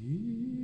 He